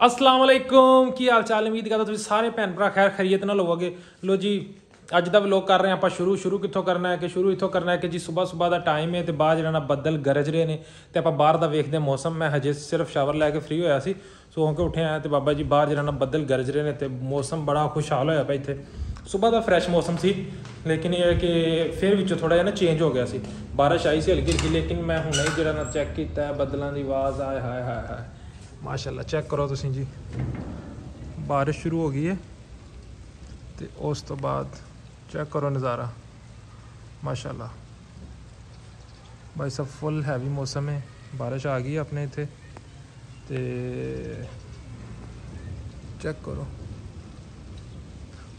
ਅਸਲਾਮ ਅਲੈਕੁਮ, ਕੀ ਹਾਲ ਚਾਲ ਉਮੀਦ ਕਰਦਾ ਤੁਸੀਂ ਸਾਰੇ ਭੈਣ ਭਰਾ ਖੈਰ ਖੈਰੀਅਤ ਨਾਲ ਹੋਵੋਗੇ। ਲੋ ਜੀ, ਅੱਜ ਦਾ ਵਲੋਗ ਕਰ ਰਹੇ ਆਪਾਂ ਸ਼ੁਰੂ। ਸ਼ੁਰੂ ਕਿੱਥੋਂ ਕਰਨਾ ਹੈ ਕਿ ਸ਼ੁਰੂ ਇੱਥੋਂ ਕਰਨਾ ਹੈ ਕਿ ਜੀ ਸਵੇਰ ਸਵੇਰ ਦਾ ਟਾਈਮ ਹੈ ਤੇ ਬਾਹਰ ਜਿਹੜਾ ਨਾ ਬੱਦਲ ਗਰਜ ਰਹੇ ਨੇ ਤੇ ਆਪਾਂ ਬਾਹਰ ਦਾ ਵੇਖਦੇ ਹਾਂ ਮੌਸਮ। ਮੈਂ ਹਜੇ ਸਿਰਫ ਸ਼ਾਵਰ ਲੈ ਕੇ ਫ੍ਰੀ ਹੋਇਆ ਸੀ, ਸੋ ਹੁਣ ਕੇ ਉੱਠਿਆ ਆਇਆ ਤੇ ਬਾਬਾ ਜੀ ਬਾਹਰ ਜਿਹੜਾ ਨਾ ਬੱਦਲ ਗਰਜ ਰਹੇ ਨੇ ਤੇ ਮੌਸਮ ਬੜਾ ਖੁਸ਼ਹਾਲ ਹੋਇਆ ਪਿਆ ਇੱਥੇ। ਸਵੇਰ ਦਾ ਫਰੈਸ਼ ਮੌਸਮ ਸੀ, ਲੇਕਿਨ ਇਹ ਹੈ ਕਿ ਫਿਰ ਵਿੱਚੋਂ ਥੋੜਾ ਜਿਹਾ ਨਾ ਚੇਂਜ ਹੋ ਗਿਆ ਸੀ। ਬਾਰਿਸ਼ ਆਈ ਸੀ ਹਲਕੀ ਹਲਕੀ ਲੇਕਿਨ ਮੈਂ ਹੁਣੇ ਹੀ ਜਿਹੜਾ ਨਾ ਚੈੱਕ ਕੀਤਾ ਬੱਦਲਾਂ ਦੀ ਆਵਾਜ਼ ਆਏ ਹਾਏ ਹਾਏ ਹਾਏ ਮਾਸ਼ਾਅੱਲਾ ਚੈੱਕ ਕਰੋ ਤੁਸੀਂ ਜੀ ਬਾਰਿਸ਼ ਸ਼ੁਰੂ ਹੋ ਗਈ ਹੈ ਤੇ ਉਸ ਤੋਂ ਬਾਅਦ ਚੈੱਕ ਕਰੋ ਨਜ਼ਾਰਾ ਮਾਸ਼ਾਅੱਲਾ ਭਾਈ ਸਭ ਫੁੱਲ ਹੈਵੀ ਮੌਸਮ ਹੈ ਬਾਰਿਸ਼ ਆ ਗਈ ਹੈ ਆਪਣੇ ਇੱਥੇ ਤੇ ਚੈੱਕ ਕਰੋ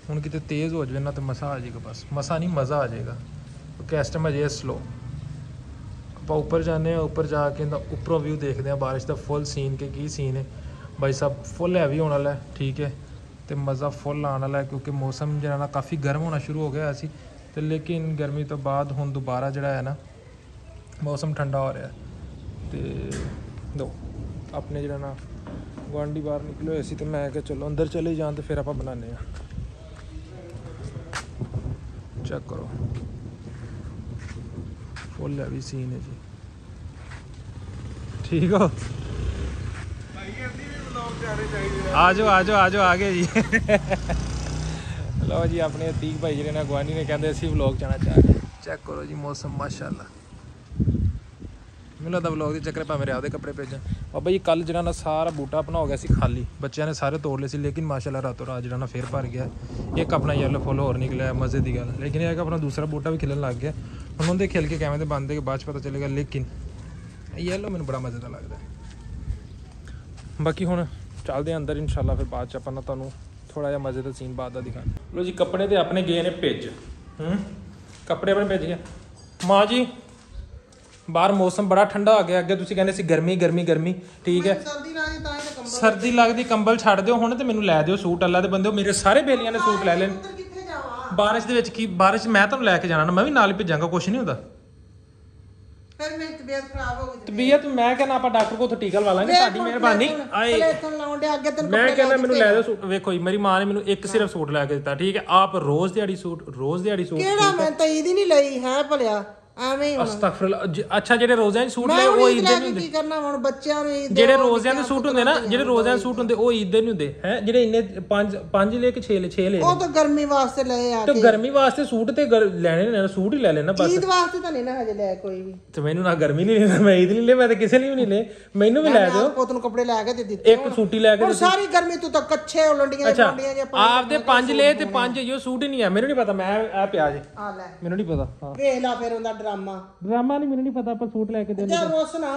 ਹੁਣ ਕਿਤੇ ਤੇਜ਼ ਹੋ ਜਾਵੇ ਨਾ ਤੇ ਮਸਾ ਆ ਜਾਏਗਾ ਬਸ ਮਸਾ ਨਹੀਂ ਮਜ਼ਾ ਆ ਜਾਏਗਾ ਕਿਉਂਕਿ ਇਸ ਟਾਈਮ ਅਜੇ ਸਲੋ ਆਪਾਂ ਉੱਪਰ ਜਾਂਦੇ ਆ ਉੱਪਰ ਜਾ ਕੇ ਇਹਦਾ ਉੱਪਰੋਂ ਵਿਊ ਦੇਖਦੇ ਆ ਬਾਰਿਸ਼ ਦਾ ਫੁੱਲ ਸੀਨ ਕਿ ਕੀ ਸੀਨ ਹੈ। ਬਾਈ ਸਭ ਫੁੱਲ ਹੈਵੀ ਹੋਣ ਵਾਲਾ ਠੀਕ ਹੈ। ਤੇ ਮਜ਼ਾ ਫੁੱਲ ਆਉਣ ਵਾਲਾ ਹੈ ਕਿਉਂਕਿ ਮੌਸਮ ਜਿਹੜਾ ਨਾ ਕਾਫੀ ਗਰਮ ਹੋਣਾ ਸ਼ੁਰੂ ਹੋ ਗਿਆ ਸੀ ਤੇ ਲੇਕਿਨ ਗਰਮੀ ਤੋਂ ਬਾਅਦ ਹੁਣ ਦੁਬਾਰਾ ਜਿਹੜਾ ਹੈ ਨਾ, ਮੌਸਮ ਠੰਡਾ ਹੋ ਰਿਹਾ ਹੈ। ਤੇ ਦੋ ਆਪਣੇ ਜਿਹੜਾ ਨਾ ਗੁਆਂਢੀ ਬਾਹਰ ਨਿਕਲੇ ਹੋਏ ਸੀ ਤੇ ਮੈਂ ਕਿਹਾ ਚਲੋ ਅੰਦਰ ਚਲੇ ਜਾਣ ਤੇ ਫਿਰ ਆਪਾਂ ਬਣਾਉਂਦੇ ਆ ਚੈੱਕ ਕਰੋ। ਫੁੱਲ ਹੈਵੀ ਸੀਨ ਹੈ ਜੀ। ਠੀਕ ਹੋ ਆ ਜਾਓ ਆ ਜਾਓ ਆ ਜਾਓ ਆ ਗਏ ਜੀ ਲਓ ਜੀ ਆਪਣੇ ਅਤੀਕ ਭਾਈ ਜਿਹੜੇ ਨਾ ਗਵਾਨੀ ਨੇ ਕਹਿੰਦੇ ਅਸੀਂ ਵਲੌਗ ਚਾਣਾ ਚਾਹ ਰਹੇ ਚੈੱਕ ਕਰੋ ਜੀ ਮੌਸਮ ਮਾਸ਼ਾਅੱਲਾ ਮੈਨੂੰ ਲੱਗਦਾ ਵਲੌਗ ਦੇ ਚੱਕਰ ਪਾ ਮੇਰੇ ਆਪਦੇ ਕੱਪੜੇ ਭੇਜਾਂ ਬਾਬਾ ਜੀ ਕੱਲ ਜਿਹੜਾ ਨਾ ਸਾਰਾ ਬੂਟਾ ਆਪਣਾ ਹੋ ਗਿਆ ਸੀ ਖਾਲੀ ਬੱਚਿਆਂ ਨੇ ਸਾਰੇ ਤੋੜ ਲਏ ਸੀ ਲੇਕਿਨ ਮਾਸ਼ਾਅੱਲਾ ਰਾਤੋਂ ਰਾਤ ਜਿਹੜਾ ਨਾ ਫੇਰ ਭਰ ਗਿਆ ਇੱਕ ਆਪਣਾ ਯੈਲੋ ਫੁੱਲ ਹੋਰ ਨਿਕਲਿਆ ਮਜ਼ੇ ਦੀ ਗੱਲ ਲੇਕਿਨ ਇਹ ਹੈ ਕਿ ਆਪਣਾ ਦੂਸਰਾ ਬੂਟਾ ਵੀ ਖਿਲਣ ਲੱਗ ਗਿਆ ਹੁਣ ਉਹਦੇ ਖਿਲ ਕੇ ਕਿਵੇਂ ਦੇ ਬਣਦੇ ਕਿ ਬਾਅਦ ਚ ਪਤਾ ਚੱਲੇਗਾ ਲੇਕਿਨ ਯੈਲੋ ਮੈਨੂੰ ਬੜਾ ਮਜ਼ੇਦਾਰ ਲੱਗਦਾ ਹੈ। ਬਾਕੀ ਹੁਣ ਚੱਲਦੇ ਹਾਂ ਅੰਦਰ ਇਨਸ਼ਾਅੱਲਾ ਫਿਰ ਬਾਅਦ ਚ ਆਪਾਂ ਨਾ ਤੁਹਾਨੂੰ ਥੋੜਾ ਜਿਹਾ ਮਜ਼ੇ ਦਾ ਸੀਨ ਬਾਅਦ ਦਾ ਦਿਖਾਣਾ ਲੋ ਜੀ ਕੱਪੜੇ ਤੇ ਆਪਣੇ ਗਏ ਨੇ ਭਿੱਜ। ਹੂੰ? ਕੱਪੜੇ ਆਪਣੇ ਭਿੱਜ ਗਏ। ਮਾਂ ਜੀ ਬਾਹਰ ਮੌਸਮ ਬੜਾ ਠੰਡਾ ਹੋ ਗਿਆ। ਅੱਗੇ ਤੁਸੀਂ ਕਹਿੰਦੇ ਸੀ ਗਰਮੀ ਗਰਮੀ ਗਰਮੀ। ਠੀਕ ਹੈ। ਸਰਦੀ ਨਾਲ ਤਾਂ ਹੀ ਤਾਂ ਕੰਬਲ ਸਰਦੀ ਲੱਗਦੀ ਕੰਬਲ ਛੱਡ ਦਿਓ ਹੁਣ ਤੇ ਮੈਨੂੰ ਲੈ ਦਿਓ ਸੂਟ। ਅੱਲਾ ਦੇ ਬੰਦੇ ਮੇਰੇ ਸਾਰੇ ਬੇਲੀਆਂ ਨੇ ਸੂਟ ਲੈ ਲੈਣ। ਉੱਧਰ ਕਿੱਥੇ ਜਾਵਾਂ? ਬਾਰਿਸ਼ ਦੇ ਵਿੱਚ ਕੀ ਬਾਰਿਸ਼ ਮੈਂ ਤੁਹਾਨੂੰ ਲੈ ਕੇ ਜਾਣਾ ਨਾ ਮੈਂ ਵੀ ਨਾਲ ਹੀ ਭੇਜਾਂਗਾ ਕੁਛ ਨਹੀਂ ਹੁੰਦਾ। ਫਿਰ ਮੇਰੀ ਤਬੀਅਤ ਖਰਾਬ ਹੋ ਗਈ ਤਬੀਅਤ ਮੈਂ ਕਹਿੰਦਾ ਆਪਾਂ ਡਾਕਟਰ ਕੋਲ ਤੋਂ ਟੀਕਾ ਲਵਾ ਲਾਂਗੇ ਤੁਹਾਡੀ ਮਿਹਰਬਾਨੀ। ਆਏ। ਪਲੇਟਨ ਲਾਉਣ ਦੇ ਅੱਗੇ ਤੈਨੂੰ ਮੈਂ ਕਹਿੰਦਾ ਮੈਨੂੰ ਲੈ ਦਿਓ ਸੂਟ। ਵੇਖੋ ਜੀ ਮੇਰੀ ਮਾਂ ਨੇ ਮੈਨੂੰ ਇੱਕ ਸਿਰਫ ਸੂਟ ਲੈ ਕੇ ਦਿੱਤਾ ਠੀਕ ਹੈ? ਆਪ ਰੋਜ਼ ਦਿਹਾੜੀ ਸੂਟ ਰੋਜ਼ ਦਿਹਾੜੀ ਸੂਟ ਕਿਹੜਾ ਮੈਂ ਤਾਂ ਇਹਦੀ ਨਹੀਂ ਲਈ ਹੈ ਭਲਿਆ? ਐਵੇਂ ਹੀ ਹੁਣ ਅਸਤਗਫਰੁੱਲਾ ਜ- ਅੱਛਾ ਜਿਹੜੇ ਰੋਜ਼ਿਆਂ ਦੇ ਸੂਟ ਮੈਂ ਲੈ ਹੁਣ ਉਹ ਈਦ ਲੈ ਦੇ ਕੇ ਨਹੀਂ ਹੁੰਦੇ। ਕੀ ਕਰਨਾ ਹੁਣ ਬੱਚਿਆਂ ਨੂੰ ਈਦ ਜਿਹੜੇ ਰੋਜ਼ਿਆਂ ਦੇ ਸੂਟ ਹੁੰਦੇ ਨਾ ਜਿਹੜੇ ਰੋਜ਼ਿਆਂ ਦੇ ਸੂਟ ਹੁੰਦੇ ਉਹ ਈਦ ਦੇ ਨਹੀਂ ਹੁੰਦੇ। ਹੈ ਜਿਹੜੇ ਇੰਨੇ ਪੰਜ ਪੰਜ ਲੈ ਕੇ 6 ਲੈ 6 ਲੈ ਉਹ ਤਾਂ ਗਰਮੀ ਵਾਸਤੇ ਲਏ ਆ ਤੇ ਗਰਮੀ ਵਾਸਤੇ ਸੂਟ ਤੇ ਗਰ- ਲੈਣੇ ਨੇ ਨਾ, ਸੂਟ ਹੀ ਲੈ ਲੈਣਾ ਬਸ। ਈਦ ਵਾਸਤੇ ਤਾਂ ਨਹੀਂ ਨਾ ਹਜੇ ਲਿਆ ਕੋਈ ਵੀ। ਤੇ ਮੈਨੂੰ ਨਾ ਗਰਮੀ ਨਹੀਂ ਲੈਣਾ ਮੈਂ ਈਦ ਨਹੀਂ ਲੈ ਮੈਂ ਤਾਂ ਕਿਸੇ ਲਈ ਵੀ ਨਹੀਂ ਲੈ। ਮੈਨੂੰ ਵੀ ਲੈ ਦਿਓ। ਆਪ ਪੁੱਤ ਨੂੰ ਕੱਪੜੇ ਲੈ ਕੇ ਦੇ ਦਿੱਤੇ ਇੱਕ ਸੂਟੀ ਲੈ ਕੇ ਹੁਣ ਸਾਰੀ ਗਰਮੀ ਤੂੰ ਤਾਂ ਕੱਛੇ ਉਲੰਡੀਆਂ ਅੱਛਾ ਉਲੰਡੀਆਂ ਜੇ ਆਪਦੇ ਪੰਜ ਲੈ ਤੇ ਪੰਜ ਜੋ ਸੂਟ ਹੀ ਨਹੀਂ ਆ ਮੈਨੂੰ ਨਹੀਂ ਪਤਾ ਮੈਂ ਆ ਪਿਆ ਜੇ। ਆ ਲੈ। ਮੈਨੂੰ ਨਹੀਂ ਪਤਾ ਹਾਂ। ਵੇਖ ਲਾ ਫਿਰ ਉਹਦਾ ਡਰਾਮਾ। ਡਰਾਮਾ ਨਹੀਂ ਮੈਨੂੰ ਨਹੀਂ ਪਤਾ ਆਪਾਂ ਸੂਟ ਲੈ ਕੇ ਦੇ ਜਾਂ ਰੋਸ ਨਾ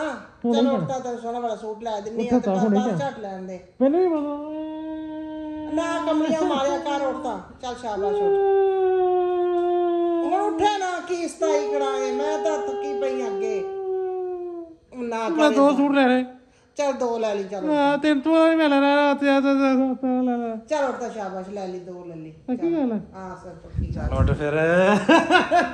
ਚਲੋ ਉੱਤਾ ਤਾਂ ਸੋਹਣਾ ਵਾਲਾ ਸੂਟ ਲੈ ਦਿੰਨੀ ਆ ਤੇ ਬਾਹਰ ਝੱਟ ਲੈਣ ਦੇ ਮੈਨੂੰ ਨਹੀਂ ਪਤਾ। ਨਾ ਕਮਲੀਆਂ ਮਾਰਿਆ ਕਰ ਉੱਠਤਾ ਚੱਲ ਸ਼ਾਬਾਸ਼ ਉੱਠ। ਹੁਣ ਉੱਠੇ ਨਾ ਕੀ ਸਤਾਈ ਕਰਾਏ ਮੈਂ ਤਾਂ ਥੱਕੀ ਪਈ ਅੱਗੇ। ਨਾ ਕਰ ਦੋ ਸੂਟ ਲੈ ਰਹੇ ਚੱਲ ਦੋ ਲੈ ਲਈ ਚਲ ਆ ਤਿੰਨ ਤੋਂ ਮੈਂ ਲੈ ਰਿਹਾ ਤੇ ਆ ਲੈ ਲੈ। ਚੱਲ ਉੱਠਤਾ ਸ਼ਾਬਾਸ਼ ਲੈ ਲਈ ਦੋ ਲੈ ਲਈ। ਕੀ ਗੱਲ ਹਾਂ ਸਰ ਪੱਕੀ ਗੱਲ ਲੋਟ ਫਿਰ।